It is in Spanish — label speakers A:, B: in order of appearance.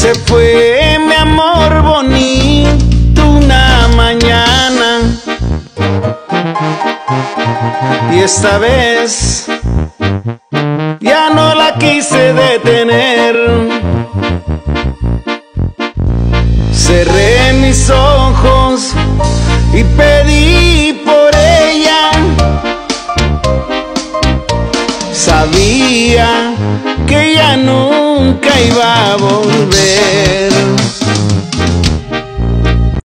A: Se fue mi amor bonito una mañana. Y esta vez ya no la quise detener. Cerré mis ojos y pedí por ella. Sabía que ya nunca a volver.